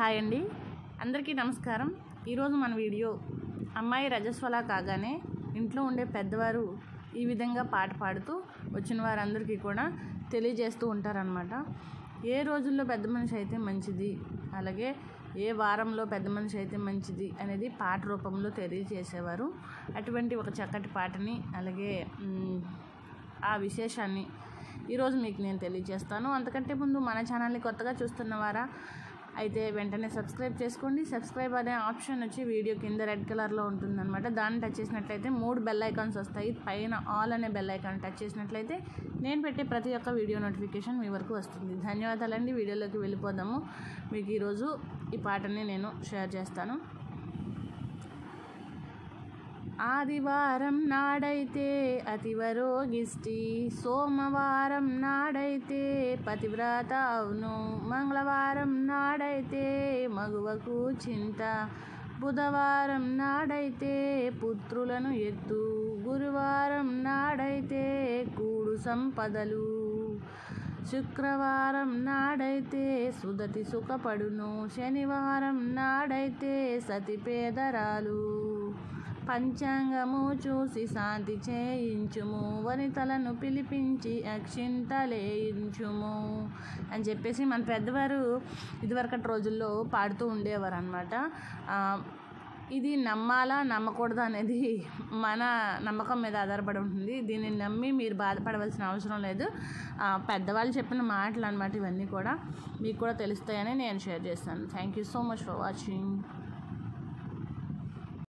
Hi అండి. అందరికీ నమస్కారం. ఈరోజు మన వీడియో అమ్మాయి రజస్వల కాగానే ఇంట్లో ఉండే పెద్దవారు ఈ విధంగా పాట పాడుతూ వచ్చిన వారందరికీ కూడా తెలియజేస్తూ ఉంటారనమాట ఏ రోజుల్లో పెద్ద మనిషి అయితే మంచిది అలాగే ఏ వారంలో పెద్ద మనిషి అయితే మంచిది అనేది పాట రూపంలో తెలియజేసేవారు. అటువంటి ఒక చక్కటి పాటని అలాగే ఆ విశేషాన్ని ఈరోజు మీకు నేను తెలియజేస్తాను. అంతకంటే ముందు మన ఛానల్ని కొత్తగా చూస్తున్నవారా అయితే వెంటనే సబ్స్క్రైబ్ చేసుకోండి. సబ్స్క్రైబ్ అనే ఆప్షన్ వచ్చి వీడియో కింద రెడ్ కలర్లో ఉంటుందన్నమాట. దాన్ని టచ్ చేసినట్లయితే మూడు బెల్ ఐకాన్స్ వస్తాయి. పైన ఆల్ అనే బెల్ ఐకాన్ టచ్ చేసినట్లయితే నేను పెట్టే ప్రతి ఒక్క వీడియో నోటిఫికేషన్ మీ వరకు వస్తుంది. ధన్యవాదాలండి. వీడియోలోకి వెళ్ళిపోదాము. మీకు ఈరోజు ఈ పాటని నేను షేర్ చేస్తాను. ఆదివారం నాడైతే అతివరోగిష్టి. సోమవారం నాడైతే పతివ్రత అవును. మంగళవారం నాడైతే మగువకు చింత. బుధవారం నాడైతే పుత్రులను ఎత్తు. గురువారం నాడైతే కూడు సంపదలు. శుక్రవారం నాడైతే సుదతి సుఖపడును. శనివారం నాడైతే సతి పేదరాలు పంచాంగము చూసి శాంతి చేయించుము. వనితలను పిలిపించి అక్షింతలేయించుము అని చెప్పేసి మన పెద్దవారు ఇదివరకటి రోజుల్లో పాడుతూ ఉండేవారు అనమాట ఇది నమ్మాలా నమ్మకూడదా అనేది మన నమ్మకం మీద ఆధారపడి ఉంటుంది. దీన్ని నమ్మి మీరు బాధపడవలసిన అవసరం లేదు. పెద్దవాళ్ళు చెప్పిన మాటలు అనమాట ఇవన్నీ కూడా. మీకు కూడా తెలుస్తాయని నేను షేర్ చేస్తాను. Thank you so much for watching